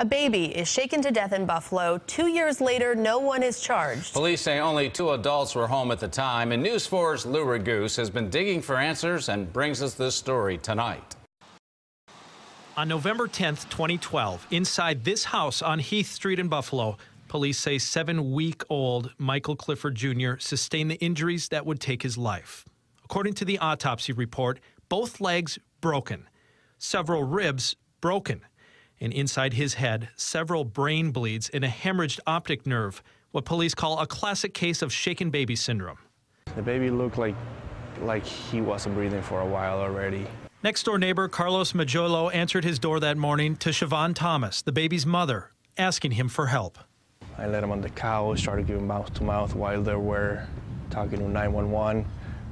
A baby is shaken to death in Buffalo. Two years later, no one is charged. Police say only two adults were home at the time, and News 4's Lou Raguse has been digging for answers and brings us this story tonight. On November 10th, 2012, inside this house on Heath Street in Buffalo, police say seven week old Michael Clifford Jr. sustained the injuries that would take his life. According to the autopsy report, both legs broken, several ribs broken and inside his head, several brain bleeds and a hemorrhaged optic nerve, what police call a classic case of shaken baby syndrome. The baby looked like, like he wasn't breathing for a while already. Next door neighbor Carlos Majolo answered his door that morning to Siobhan Thomas, the baby's mother, asking him for help. I let him on the couch, started giving mouth to mouth while they were talking to 911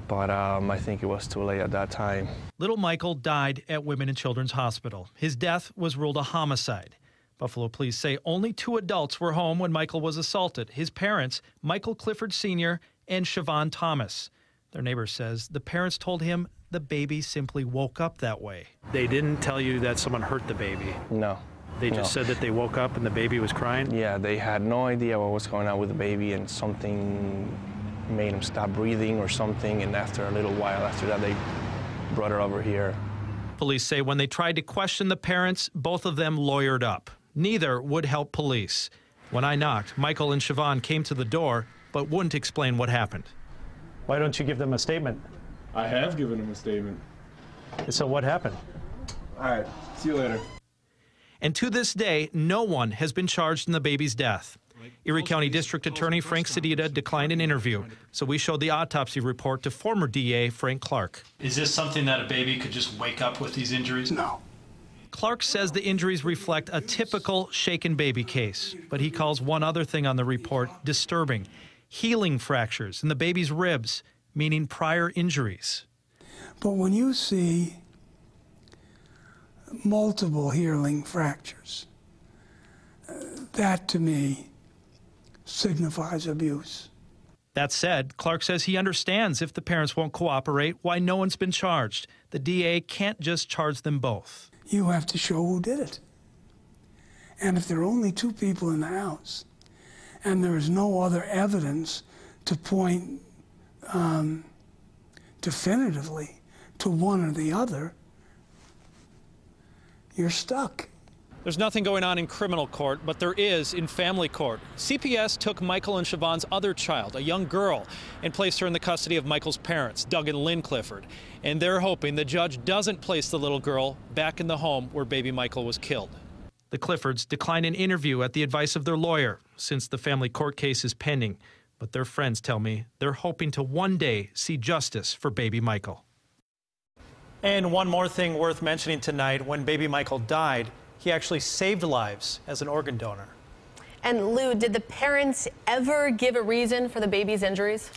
but um, I think it was too late at that time. Little Michael died at Women and Children's Hospital. His death was ruled a homicide. Buffalo police say only two adults were home when Michael was assaulted his parents, Michael Clifford Sr. and Siobhan Thomas. Their neighbor says the parents told him the baby simply woke up that way. They didn't tell you that someone hurt the baby? No. They just no. said that they woke up and the baby was crying? Yeah, they had no idea what was going on with the baby and something made him stop breathing or something, and after a little while after that, they brought her over here. Police say when they tried to question the parents, both of them lawyered up. Neither would help police. When I knocked, Michael and Siobhan came to the door, but wouldn't explain what happened. Why don't you give them a statement? I have given them a statement. So what happened? All right, see you later. And to this day, no one has been charged in the baby's death. Erie County District Attorney Frank Sedita declined an interview, so we showed the autopsy report to former DA Frank Clark. Is this something that a baby could just wake up with these injuries? No. Clark says the injuries reflect a typical shaken baby case, but he calls one other thing on the report disturbing healing fractures in the baby's ribs, meaning prior injuries. But when you see multiple healing fractures, uh, that to me signifies abuse. That said, Clark says he understands if the parents won't cooperate, why no one's been charged. The DA can't just charge them both. You have to show who did it. And if there are only two people in the house, and there is no other evidence to point um, definitively to one or the other, you're stuck. There's nothing going on in criminal court, but there is in family court. CPS took Michael and Siobhan's other child, a young girl, and placed her in the custody of Michael's parents, Doug and Lynn Clifford. And they're hoping the judge doesn't place the little girl back in the home where baby Michael was killed. The Cliffords declined an interview at the advice of their lawyer since the family court case is pending. But their friends tell me they're hoping to one day see justice for baby Michael. And one more thing worth mentioning tonight when baby Michael died, he actually saved lives as an organ donor. And Lou, did the parents ever give a reason for the baby's injuries?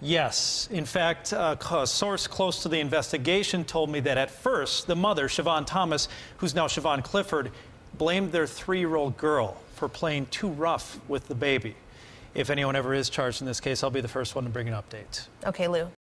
Yes. In fact, uh, a source close to the investigation told me that at first, the mother, Siobhan Thomas, who's now Siobhan Clifford, blamed their three year old girl for playing too rough with the baby. If anyone ever is charged in this case, I'll be the first one to bring an update. Okay, Lou.